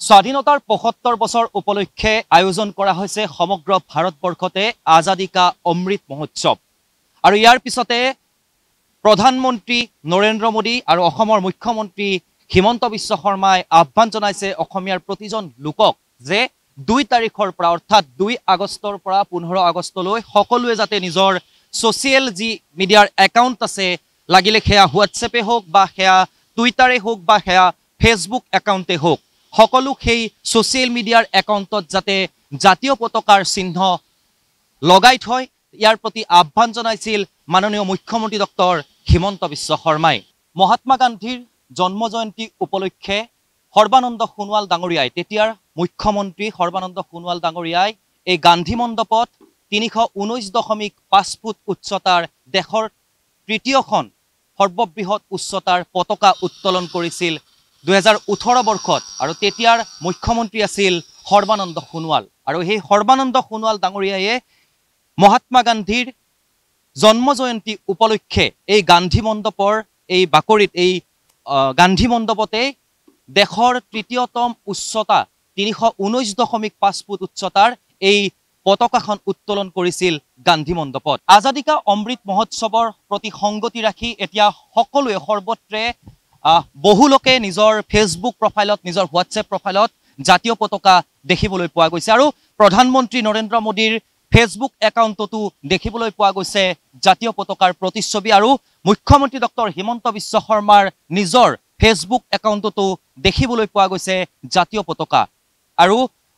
স্বাধীনতাৰ পঁসত্তৰ বছৰ উপলক্ষে আয়োজন কৰা হৈছে সমগ্ৰ ভাৰতবৰ্ষতে আজাদী কা অমৃত মহোৎসৱ। আৰু ইয়াৰ পিছতে প্ৰধানমন্ত্ৰী নৰেন্দ্ৰ মোদী আৰু অসমৰ মুখ্যমন্ত্ৰী হিমন্ত বিশ্ব শৰ্মাই আহ্বান জনাইছে অসমীয়াৰ প্ৰতিজন লোকক যে দুই তাৰিখৰ পৰা অৰ্থাৎ দুই আগষ্টৰ পৰা পোন্ধৰ আগষ্টলৈ সকলোৱে যাতে নিজৰ ছ'চিয়েল যি মিডিয়াৰ একাউণ্ট আছে লাগিলে সেয়া হোৱাটছএপে হওক বা সেয়া টুইটাৰে হওক বা সেয়া ফেচবুক একাউণ্টে হওক। সকলো সেই ছ'চিয়েল মিডিয়াৰ একাউণ্টত যাতে জাতীয় পতাকাৰ চিহ্ন লগাই থয় ইয়াৰ প্ৰতি আহ্বান জনাইছিল মাননীয় মুখ্যমন্ত্ৰী ডক্টৰ হিমন্ত বিশ্ব শৰ্মাই। মহাত্মা গান্ধীৰ জন্ম জয়ন্তী উপলক্ষে সৰ্বানন্দ সোণোৱাল ডাঙৰীয়াই তেতিয়াৰ মুখ্যমন্ত্ৰী সৰ্বানন্দ সোণোৱাল ডাঙৰীয়াই এই গান্ধী মণ্ডপত তিনিশ ঊনৈছ দশমিক পাঁচ ফুট উচ্চতাৰ দেশৰ তৃতীয়খন সৰ্ববৃহৎ উচ্চতাৰ পতাকা উত্তোলন কৰিছিল দুহেজাৰ ওঠৰ বৰ্ষত আৰু তেতিয়াৰ মুখ্যমন্ত্ৰী আছিল সৰ্বানন্দ সোণোৱাল। আৰু সেই সৰ্বানন্দ সোণোৱাল ডাঙৰীয়াই মহাত্মা গান্ধীৰ জন্ম জয়ন্তী উপলক্ষে এই গান্ধী মণ্ডপৰ এই বাকৰিত এই গান্ধী মণ্ডপতে দেশৰ তৃতীয়তম উচ্চতা তিনিশ ঊনৈছ দশমিক পাঁচ ফুট উচ্চতাৰ এই পতাকাখন উত্তোলন কৰিছিল গান্ধী মণ্ডপত। আজাদী কা অমৃত মহোৎসৱৰ প্ৰতি সংগতি ৰাখি এতিয়া সকলোৱে সৰ্বত্ৰে বহু লোকে নিজৰ ফেচবুক প্ৰফাইলত নিজৰ হোৱাটছএপ প্ৰফাইলত জাতীয় পতাকা দেখিবলৈ পোৱা গৈছে। আৰু প্ৰধানমন্ত্ৰী নৰেন্দ্ৰ মোদীৰ ফেচবুক একাউণ্টতো দেখিবলৈ পোৱা গৈছে জাতীয় পতাকাৰ প্ৰতিচ্ছবি। আৰু মুখ্যমন্ত্ৰী ডক্টৰ হিমন্ত বিশ্ব শৰ্মাৰ নিজৰ ফেচবুক একাউণ্টতো দেখিবলৈ পোৱা গৈছে জাতীয় পতাকা। আৰু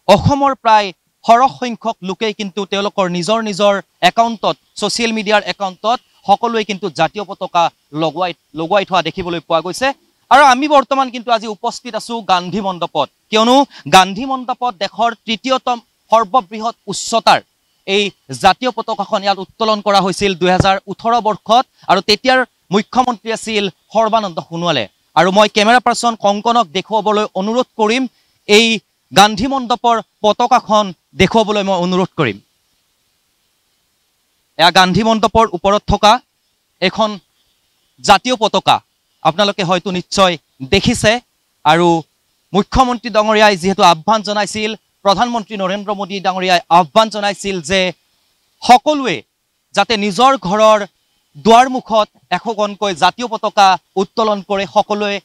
অসমৰ প্ৰায় সৰহ সংখ্যক লোকেই কিন্তু তেওঁলোকৰ নিজৰ নিজৰ একাউণ্টত ছ'চিয়েল মিডিয়াৰ একাউণ্টত সকলোৱে কিন্তু জাতীয় পতাকা লগোৱাই লগোৱাই থোৱা দেখিবলৈ পোৱা গৈছে। আৰু আমি বৰ্তমান কিন্তু আজি উপস্থিত আছো গান্ধী মণ্ডপত। কিয়নো গান্ধী মণ্ডপত দেশৰ তৃতীয়তম সৰ্ববৃহৎ উচ্চতাৰ এই জাতীয় পতাকাখন ইয়াত উত্তোলন কৰা হৈছিল দুহেজাৰ ওঠৰ বৰ্ষত আৰু তেতিয়াৰ মুখ্যমন্ত্ৰী আছিল সৰ্বানন্দ সোণোৱালে। আৰু মই কেমেৰা পাৰ্চন কংকনক দেখুৱাবলৈ অনুৰোধ কৰিম এই গান্ধী মণ্ডপৰ পতাকাখন দেখুৱাবলৈ মই অনুৰোধ কৰিম। এয়া গান্ধী মণ্ডপৰ ওপৰত থকা এখন জাতীয় পতাকা আপোনালোকে হয়তো নিশ্চয় দেখিছে আৰু মুখ্যমন্ত্ৰী ডাঙৰীয়াই যিহেতু আহ্বান জনাইছিল প্ৰধানমন্ত্ৰী নৰেন্দ্ৰ মোদী ডাঙৰীয়াই আহ্বান জনাইছিল যে সকলোৱে যাতে নিজৰ ঘৰৰ দুৱাৰমুখত এশকণকৈ জাতীয় পতাকা উত্তোলন কৰে সকলোৱে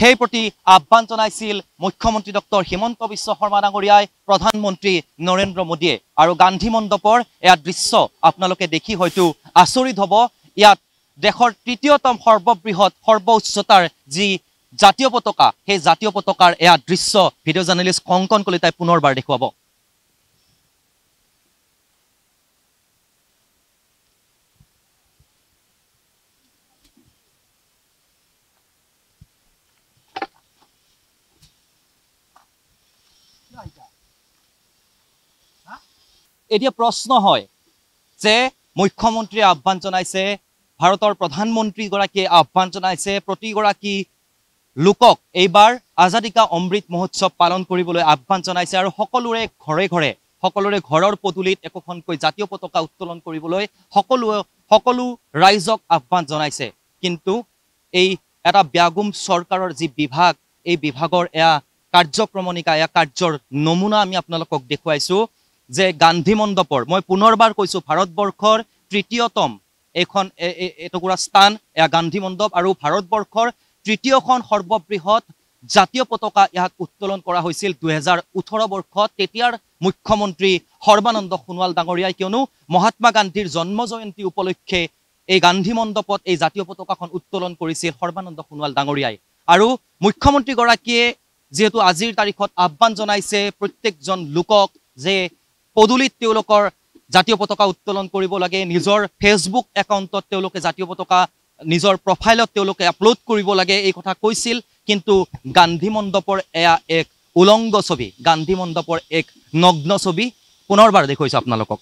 সেই প্ৰতি আহ্বান জনাইছিল মুখ্যমন্ত্ৰী ডক্টৰ হিমন্ত বিশ্ব শৰ্মা ডাঙৰীয়াই প্ৰধানমন্ত্ৰী নৰেন্দ্ৰ মোদীয়ে। আৰু গান্ধী মণ্ডপৰ এয়া দৃশ্য আপোনালোকে দেখি হয়তো আচৰিত হ'ব। ইয়াত দেশৰ তৃতীয়তম সৰ্ববৃহৎ সৰ্ব উচ্চতাৰ যি জাতীয় পতাকা সেই জাতীয় পতাকাৰ এয়া দৃশ্য ভিডিঅ' জাৰ্নেলিষ্ট কংকন কলিতাই পুনৰবাৰ দেখুৱাব। এতিয়া প্ৰশ্ন হয় যে মুখ্যমন্ত্ৰীয়ে আহ্বান জনাইছে ভাৰতৰ প্ৰধানমন্ত্ৰীগৰাকীয়ে আহ্বান জনাইছে প্ৰতিগৰাকী লোকক এইবাৰ আজাদী কা অমৃত মহোৎসৱ পালন কৰিবলৈ আহ্বান জনাইছে আৰু সকলোৰে ঘৰে ঘৰে সকলোৰে ঘৰৰ পদূলিত একোখনকৈ জাতীয় পতাকা উত্তোলন কৰিবলৈ সকলো সকলো ৰাইজক আহ্বান জনাইছে। কিন্তু এই এটা ব্যাগুম চৰকাৰৰ যি বিভাগ এই বিভাগৰ এয়া কাৰ্যক্ৰমণিকা এয়া কাৰ্যৰ নমুনা আমি আপোনালোকক দেখুৱাইছোঁ। যে গান্ধী মণ্ডপৰ মই পুনৰবাৰ কৈছোঁ ভাৰতবৰ্ষৰ তৃতীয়তম এইখন এটুকুৰা স্থান এয়া গান্ধী মণ্ডপ আৰু ভাৰতবৰ্ষৰ তৃতীয়খন সৰ্ববৃহৎ জাতীয় পতাকা ইয়াত উত্তোলন কৰা হৈছিল দুহেজাৰ ওঠৰ বৰ্ষত। তেতিয়াৰ মুখ্যমন্ত্ৰী সৰ্বানন্দ সোণোৱাল ডাঙৰীয়াই কিয়নো মহাত্মা গান্ধীৰ জন্ম জয়ন্তী উপলক্ষে এই গান্ধী মণ্ডপত এই জাতীয় পতাকাখন উত্তোলন কৰিছিল সৰ্বানন্দ সোণোৱাল ডাঙৰীয়াই। আৰু মুখ্যমন্ত্ৰীগৰাকীয়ে যিহেতু আজিৰ তাৰিখত আহ্বান জনাইছে প্ৰত্যেকজন লোকক যে পদূলিত তেওঁলোকৰ জাতীয় পতাকা উত্তোলন কৰিব লাগে। নিজৰ ফেচবুক একাউণ্টত তেওঁলোকে জাতীয় পতাকা নিজৰ প্ৰফাইলত তেওঁলোকে আপলোড কৰিব লাগে এই কথা কৈছিল। কিন্তু গান্ধী মণ্ডপৰ এয়া এক উলংগ ছবি গান্ধী মণ্ডপৰ এক নগ্ন ছবি। পুনৰবাৰ দেখুৱাইছোঁ আপোনালোকক।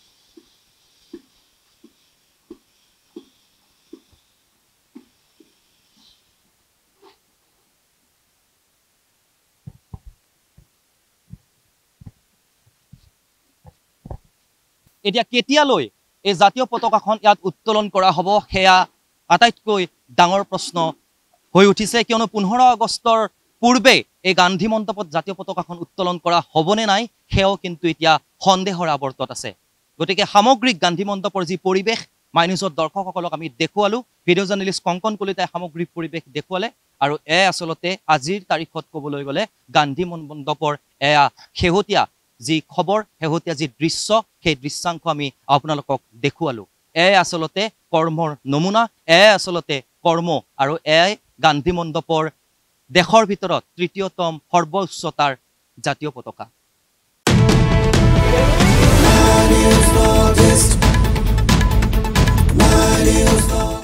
এতিয়া কেতিয়ালৈ এই জাতীয় পতাকাখন ইয়াত উত্তোলন কৰা হ'ব সেয়া আটাইতকৈ ডাঙৰ প্ৰশ্ন হৈ উঠিছে। কিয়নো পোন্ধৰ আগষ্টৰ পূৰ্বে এই গান্ধী মণ্ডপত জাতীয় পতাকাখন উত্তোলন কৰা হ'বনে নাই সেয়াও কিন্তু এতিয়া সন্দেহৰ আৱৰ্তত আছে। গতিকে সামগ্ৰিক গান্ধী মণ্ডপৰ যি পৰিৱেশ মাই নিউজৰ দৰ্শকসকলক আমি দেখুৱালোঁ। ভিডিঅ' জাৰ্নেলিষ্ট কংকন কলিতাই সামগ্ৰিক পৰিৱেশ দেখুৱালে আৰু এ আচলতে আজিৰ তাৰিখত ক'বলৈ গ'লে গান্ধী মণ্ডপৰ এয়া শেহতীয়া যি খবৰ শেহতীয়া যি দৃশ্য সেই দৃশ্যাংশ আমি আপোনালোকক দেখুৱালোঁ এয়াই আচলতে কৰ্মৰ নমুনা এয়াই আচলতে কৰ্ম আৰু এয়াই গান্ধী মণ্ডপৰ দেশৰ ভিতৰত তৃতীয়তম সৰ্বোচ্চতাৰ জাতীয় পতাকা Northeast. My News Northeast.